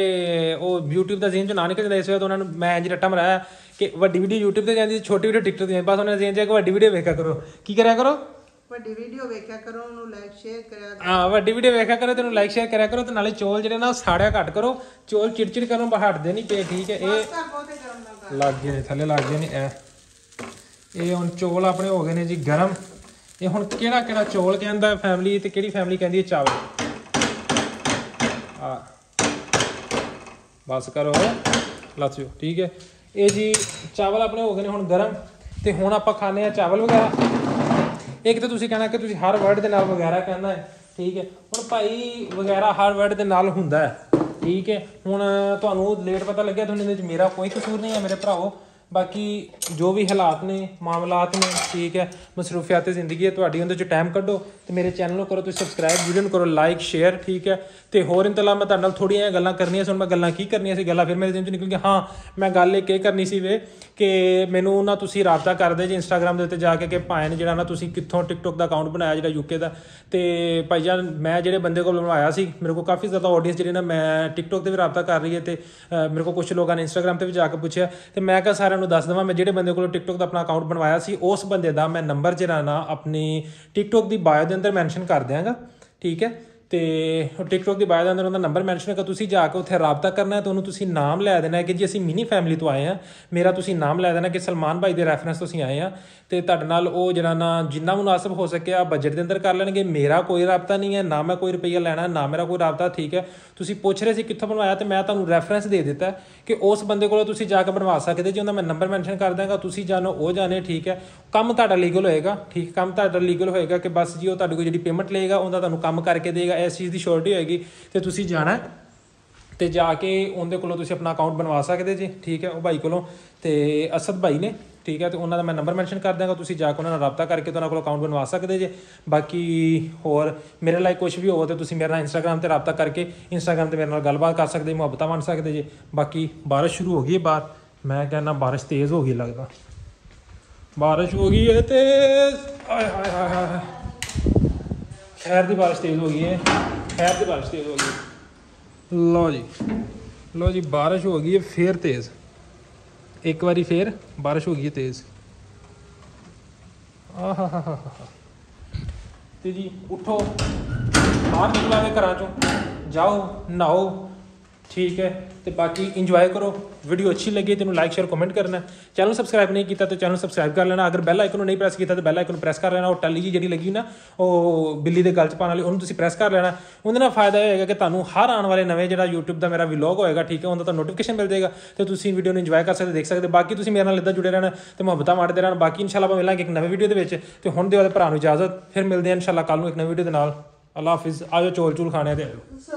ਉਹ YouTube ਦਾ ਜ਼ੇਨ ਚ ਨਾ ਨਿਕਲ ਜਾਂਦਾ ਇਸ ਵੇਲੇ ਤਾਂ ਉਹਨਾਂ ਨੂੰ ਮੈਂ ਇੰਜ ਰੱਟਾ ਮਰਾਇਆ ਕਿ ਵੱਡੀ ਵੀਡੀਓ YouTube ਤੇ ਜਾਂਦੀ ਛੋਟੀ ਵੀਡੀਓ TikTok ਤੇ ਜਾਂਦੀ ਬਸ ਉਹਨਾਂ ਨੇ ਜ਼ੇਨ ਚ ਕਿ ਵੱਡੀ ਵੀਡੀਓ ਵੇਖਿਆ ਕਰੋ। ਕੀ ਕਰਿਆ ਕਰੋ? ਵੱਡੀ ਵੀਡੀਓ ਵੇਖਿਆ ਕਰੋ ਉਹਨੂੰ ਲਾਈਕ ਸ਼ੇਅਰ ਕਰਿਆ ਕਰੋ। ਹਾਂ ਵੱਡੀ ਵੀਡੀਓ ਵੇਖਿਆ ਕਰੋ ਤੈਨੂੰ ਲਾਈਕ ਸ਼ੇਅਰ ਕਰਿਆ ਕਰੋ ਤੇ ਨਾਲੇ ਚੋਲ ਜਿਹੜੇ ਨਾ ਉਹ ਸਾੜਿਆ ਘੱਟ ਕਰੋ। ਚੋਲ ਚਿੜਚਿੜ ਕਰਨ ਹਟਦੇ ਨਹੀਂ ਪਏ ਠੀਕ ਹੈ। ਇਹ ਲੱਗ ਗਏ ਥੱਲੇ ਲੱਗ ਗਏ ਨੇ ਇਹ ਇਹ ਹੁਣ ਚੋਲ ਆਪਣੇ ਹੋ ਗਏ ਨੇ ਜੀ ਗਰਮ। ਇਹ ਹੁਣ ਕਿਹੜਾ ਕਿਹੜਾ ਚੋਲ ਕਹਿੰਦਾ ਫੈਮਿਲੀ ਤੇ ਕਿਹੜੀ ਫੈਮਿਲੀ ਕਹਿੰਦੀ ਹੈ ਚਾਵਲ? ਆ। ਬਸ ਕਰੋ। ਲੱਥਿਓ ਠੀਕ ਹੈ। ਇਹ ਜੀ ਚਾਵਲ ਆਪਣੇ ਹੋ ਗਏ ਨੇ ਹੁਣ ਗਰਮ, ਤੇ ਹੁਣ ਆਪਾਂ ਖਾਣੇ ਆ ਚਾਵਲ ਵਗੈਰਾ। ਇੱਕ ਤਾਂ ਤੁਸੀਂ ਕਹਿਣਾ ਕਿ ਤੁਸੀਂ ਹਰ ਵਰਡ ਦੇ ਨਾਲ ਵਗੈਰਾ ਕਹਿੰਦਾ ਹੈ, ਠੀਕ ਹੈ। ਹੁਣ ਭਾਈ ਵਗੈਰਾ ਹਰ ਵਰਡ ਦੇ ਨਾਲ ਹੁੰਦਾ ਹੈ, ਠੀਕ ਹੈ। ਹੁਣ ਤੁਹਾਨੂੰ ਲੇਟ ਪਤਾ ਲੱਗਿਆ ਤੁਹਾਨੂੰ ਇਹਦੇ ਵਿੱਚ ਮੇਰਾ ਕੋਈ ਕਸੂਰ ਨਹੀਂ ਹੈ, ਮੇਰੇ ਭਰਾਵੋ। ਬਾਕੀ ਜੋ ਵੀ ਹਾਲਾਤ ਨੇ, ਮਾਮਲਾਤ ਨੇ, ਠੀਕ ਹੈ ਮਸਰੂਫੀਅਤ ਜ਼ਿੰਦਗੀ ਹੈ, ਤੁਹਾਡੀ ਉਹਦੇ ਚ ਟਾਈਮ ਕੱਢੋ ਤੇ ਮੇਰੇ ਚੈਨਲ ਨੂੰ ਕਰੋ ਤੁਸੀਂ ਸਬਸਕ੍ਰਾਈਬ ਵੀਡੀਓ ਨੂੰ ਕਰੋ ਲਾਈਕ ਸ਼ੇਅਰ ਠੀਕ ਹੈ, ਤੇ ਹੋਰ ਇੰਤਲਾ ਮੈਂ ਤੁਹਾਡੇ ਨਾਲ ਥੋੜੀਆਂ ਗੱਲਾਂ ਕਰਨੀਆਂ ਸੀ, ਹੁਣ ਮੈਂ ਗੱਲਾਂ ਕੀ ਕਰਨੀਆਂ ਸੀ, ਗੱਲਾਂ ਫਿਰ ਮੇਰੇ ਦਿਨ ਚ ਨਿਕਲ ਗਈਆਂ ਹਾਂ, ਮੈਂ ਗੱਲ ਇੱਕ ਇਹ ਕਰਨੀ ਸੀ ਵੇ ਕਿ ਮੈਨੂੰ ਨਾ ਤੁਸੀਂ ਰਾਬਤਾ ਕਰਦੇ ਜੇ ਇੰਸਟਾਗ੍ਰam ਦੇ ਉੱਤੇ ਜਾ ਕੇ ਕਿ ਭਾਈ ਨੇ ਜਿਹੜਾ ਨਾ ਤੁਸੀਂ ਕਿੱਥੋਂ ਟਿਕਟੋਕ ਦਾ ਅਕਾਊਂਟ ਬਣਾਇਆ ਜਿਹੜਾ ਯੂਕੇ ਦਾ। ਤੇ ਭਾਈਜਾਨ ਮੈਂ ਜਿਹੜੇ ਬੰਦੇ ਕੋਲ ਬਣਵਾਇਆ ਸੀ, ਮੇਰੇ ਕੋਲ ਕਾਫੀ ਜ਼ਿਆਦਾ ਆਡੀਅנס ਜਿਹੜੇ ਨਾ ਮੈਂ ਟਿਕਟੋਕ ਤੇ ਵੀ ਰਾਬਤਾ ਕਰ ਰਹੀ ਹੈ ਤੇ ਮੇਰੇ ਕੋਲ ਕੁਝ ਲੋਕਾਂ ਨੇ ਇੰਸਟਾਗ੍ਰam ਤੇ ਵੀ ਜਾ ਕੇ ਪੁੱਛਿਆ। ਤੇ ਮੈਂ ਕਿਹਾ ਸਾਰਿਆਂ ਨੂੰ ਦੱਸ ਦਵਾਂ, ਮੈਂ ਜਿਹੜੇ ਬੰਦੇ ਕੋਲ ਟਿਕਟੋਕ ਦਾ ਆਪਣਾ ਅਕਾਊਂਟ ਬਣਵਾਇਆ ਸੀ, ਉਸ ਬੰਦੇ ਦਾ ਮੈਂ ਨੰਬਰ ਜਿਹੜਾ ਨਾ ਆਪਣੀ ਟਿਕਟੋਕ ਦੀ ਬਾਇਓ ਦੇ ਅੰਦਰ ਮੈਂਸ਼ਨ ਕਰ ਦਿਆਂਗਾ। ਠੀਕ ਹੈ? ਤੇ ਟਿਕਟੋਕ ਦੀ ਬਾਇਓ ਦੇ ਅੰਦਰ ਉਹਦਾ ਨੰਬਰ ਮੈਂਸ਼ਨ ਹੈ ਕਿ ਤੁਸੀਂ ਜਾ ਕੇ ਉੱਥੇ ਰਾਬਤਾ ਕਰਨਾ ਹੈ ਤਾਂ ਉਹਨੂੰ ਤੁਸੀਂ ਨਾਮ ਲੈ ਦੇਣਾ ਹੈ ਕਿ ਜੀ ਅਸੀਂ ਮਿਨੀ ਫੈਮਿਲੀ ਤੋਂ ਆਏ ਹਾਂ। ਮੇਰਾ ਤੁਸੀਂ ਨਾਮ ਲੈ ਦੇਣਾ ਕਿ ਸਲਮਾਨ ਭਾਈ ਦੇ ਰੈਫਰੈਂਸ ਤੋਂ ਅਸੀਂ ਆਏ ਹਾਂ ਤੇ ਤੁਹਾਡੇ ਨਾਲ ਉਹ ਜਿਹੜਾ ਨਾ ਜਿੰਨਾ ਮੁਨਾਸਬ ਹੋ ਸਕਿਆ ਬਜਟ ਦੇ ਅੰਦਰ ਕਰ ਲੈਣਗੇ। ਮੇਰਾ ਕੋਈ ਰਾਬਤਾ ਨਹੀਂ ਹੈ, ਨਾ ਮੈਂ ਕੋਈ ਰੁਪਈਆ ਲੈਣਾ, ਨਾ ਮੇਰਾ ਕੋਈ ਰਾਬਤਾ, ਠੀਕ ਹੈ। ਤੁਸੀਂ ਪੁੱਛ ਰਹੇ ਸੀ ਕਿੱਥੋਂ ਬਣਵਾਇਆ ਤੇ ਮੈਂ ਤੁਹਾਨੂੰ ਰੈਫਰੈਂਸ ਦੇ ਦਿੱਤਾ ਕਿ ਉਸ ਬੰਦੇ ਕੋਲੋਂ ਤੁਸੀਂ ਜਾ ਕੇ ਬਣਵਾ ਸਕਦੇ ਜੀ ਉਹਦਾ ਮੈਂ ਨੰਬਰ ਮੈਂਸ਼ਨ ਕਰ ਦਾਂਗਾ ਤੁਸੀਂ ਜਾਣੋ, ਉਹ ਜਾਣੇ, ਠੀਕ ਹੈ। ਕੰਮ ਤੁਹਾਡਾ ਲੀਗਲ ਹੋਏਗਾ, ਠੀਕ, ਕੰਮ ਤੁਹਾਡਾ ਲੀਗਲ ਹੋਏਗਾ ਕਿ ਬਸ ਜੀ ਉਹ ਤੁਹਾਡੇ ਕੋਲ ਜਿਹੜੀ ਪੇਮੈਂਟ ਲਏਗਾ, ਉਹਦਾ ਤੁਹਾਨੂੰ ਕੰਮ ਕਰਕੇ ਦੇਗਾ ਇਸ ਚੀਜ਼ ਦੀ ਸ਼ੋਰਟੀ ਹੋਏਗੀ ਤੇ ਤੁਸੀਂ ਜਾਣਾ ਹੈ ਤੇ ਜਾ ਕੇ ਉਹਦੇ ਕੋਲੋਂ ਤੁਸੀਂ ਆਪਣਾ ਅਕਾਊਂਟ ਬਣਵਾ ਸਕਦੇ ਜੀ, ਠੀਕ ਹੈ, ਉਹ ਭਾਈ ਕੋਲੋਂ। ਤੇ ਅਸਦ ਭਾਈ ਨੇ, ਠੀਕ ਹੈ, ਤੇ ਉਹਨਾਂ ਦਾ ਮੈਂ ਨੰਬਰ ਮੈਂਸ਼ਨ ਕਰ ਦਾਂਗਾ ਤੁਸੀਂ ਜਾ ਕੇ ਉਹਨਾਂ ਨਾਲ ਰਾਬਤਾ ਕਰਕੇ ਉਹਨਾਂ ਕੋਲ ਅਕਾਊਂਟ ਬਣਵਾ ਸਕਦੇ ਜੇ। ਬਾਕੀ ਹੋਰ, ਮੇਰੇ ਲਈ ਕੁਝ ਵੀ ਹੋਵੇ ਤੇ ਤੁਸੀਂ ਮੇਰੇ ਨਾਲ ਇੰਸਟਾਗ੍ਰam ਤੇ ਰਾਬਤਾ ਕਰਕੇ ਇੰਸਟਾਗ੍ਰam ਤੇ ਮੇਰੇ ਨਾਲ ਗੱਲਬਾਤ ਕਰ ਸਕਦੇ, ਮੁਹੱਬਤਾਂ ਬਣ ਸਕਦੇ ਜੇ। ਬਾਕੀ ਬਾਰਿਸ਼ ਸ਼ੁਰੂ ਹੋ ਗਈ ਹੈ ਬਾਹਰ, ਮੈਂ ਕਹਿੰਦਾ ਬਾਰਿਸ਼ ਤੇਜ਼ ਹੋ ਗਈ ਲੱਗਦਾ। ਬਾਰਿਸ਼ ਹੋ ਗਈ ਹੈ ਤੇਜ਼ ਆਏ ਹਾਏ ਹਾਏ ਹਾਏ ਖੈਰ ਦੀ ਬਾਰਿਸ਼ ਤੇਜ਼ ਹੋ ਗਈ ਹੈ ਖੈਰ ਦੀ ਬਾਰਿਸ਼ ਤੇਜ਼ ਹੋ ਗਈ ਲਓ ਜੀ ਲਓ ਜੀ, ਬਾਰਿਸ਼ ਹੋ ਗਈ ਹੈ ਫੇਰ ਤੇਜ਼। ਇੱਕ ਵਾਰੀ ਫੇਰ ਬਾਰਿਸ਼ ਹੋ ਗਈ ਹੈ ਤੇਜ਼। ਆਹਾਹਾਹਾ ਤੇ ਜੀ, ਉਠੋ। ਬਾਹਰ ਨਿਕਲਾਂਗੇ ਘਰਾਂ ਚੋਂ। ਜਾਓ, ਨਹਾਓ। ਠੀਕ ਹੈ ਤੇ ਬਾਕੀ ਇੰਜੋਏ ਕਰੋ। ਵੀਡੀਓ ਅੱਛੀ ਲੱਗੀ ਤੈਨੂੰ ਲਾਈਕ ਸ਼ੇਅਰ ਕਮੈਂਟ ਕਰਨਾ। ਚੈਨਲ ਸਬਸਕ੍ਰਾਈਬ ਨਹੀਂ ਕੀਤਾ ਤਾਂ ਚੈਨਲ ਸਬਸਕ੍ਰਾਈਬ ਕਰ ਲੈਣਾ। ਅਗਰ ਬੈਲ ਆਈਕਨ ਨੂੰ ਨਹੀਂ ਪ੍ਰੈਸ ਕੀਤਾ ਤਾਂ ਬੈਲ ਆਈਕਨ ਨੂੰ ਪ੍ਰੈਸ ਕਰ ਲੈਣਾ। ਉਹ ਟੱਲੀ ਜੀ ਜਿਹੜੀ ਲੱਗੀ ਨਾ, ਉਹ ਬਿੱਲੀ ਦੇ ਗਲ 'ਚ ਪਾਉਣ ਵਾਲੀ, ਉਹਨੂੰ ਤੁਸੀਂ ਪ੍ਰੈਸ ਕਰ ਲੈਣਾ। ਉਹਦੇ ਨਾਲ ਫਾਇਦਾ ਇਹ ਹੋਏਗਾ ਕਿ ਤੁਹਾਨੂੰ ਹਰ ਆਉਣ ਵਾਲੇ ਨਵੇਂ ਜਿਹੜਾ YouTube ਦਾ ਮੇਰਾ ਵਲੌਗ ਹੋਏਗਾ, ਠੀਕ ਹੈ, ਉਹਦਾ ਤੁਹਾਨੂੰ ਨੋਟੀਫਿਕੇਸ਼ਨ ਮਿਲ ਜਾਏਗਾ ਤੇ ਤੁਸੀਂ ਵੀਡੀਓ ਨੂੰ ਇੰਜੋਏ ਕਰ ਸਕਦੇ, ਦੇਖ ਸਕਦੇ। ਬਾਕੀ ਤੁਸੀਂ ਮੇਰੇ ਨਾਲ ਇਦਾਂ ਜੁੜੇ ਰਹਿਣਾ ਤੇ ਮੁਹੱਬਤਾਂ ਮਾਰਦੇ ਰਹਿਣਾ। ਬਾਕੀ ਇਨਸ਼ਾਅੱਲਾ ਆਪਾਂ ਮਿਲਾਂਗੇ ਇੱਕ ਨਵੇਂ ਵੀਡੀਓ ਦੇ ਵਿੱਚ ਤੇ ਹੁਣ ਦਿਓ ਦੇ ਭਰਾ ਨੂੰ ਇਜਾਜ਼ਤ। ਫਿਰ ਮਿਲਦੇ ਹਾਂ ਇਨਸ਼ਾਅੱਲਾ ਕੱਲ ਨੂੰ ਇੱਕ ਨਵੀਂ ਵੀਡੀਓ ਦੇ ਨਾਲ। ਅੱਲਾ ਹਾਫਿਜ਼। ਆਜੋ ਚੋਲ ਚੂਲ ਖਾਣੇ ਤੇ। ਆਜੋ